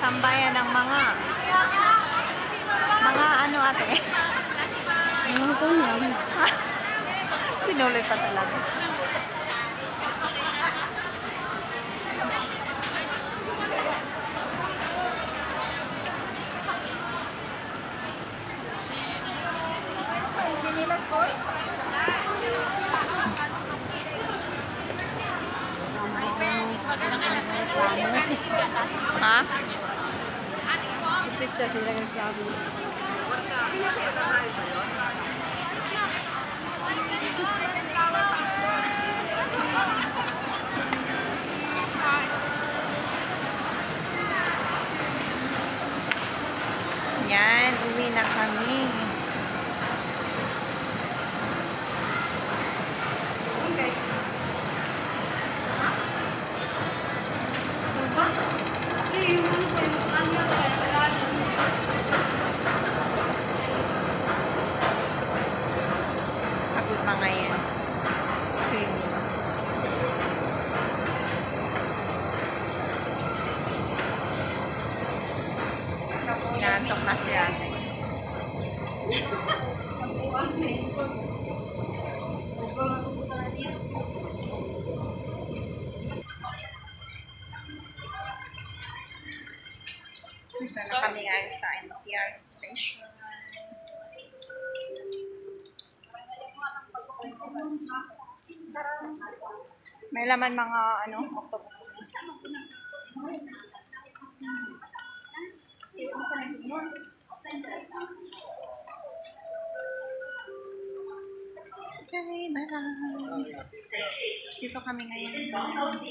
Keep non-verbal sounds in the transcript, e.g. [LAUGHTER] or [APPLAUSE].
tambayan ng mga mga ano ate. Ano ko yan? Pinuloy [LAUGHS] pa talaga. Ha? Ipis Yan, uwi na kami. Ako pa ngayon. Swimming. Inaantok na si ate. Dito na kami ngayon sa MTR station. May laman mga ano, octopus. Okay, bye-bye. Dito kami ngayon. Bye.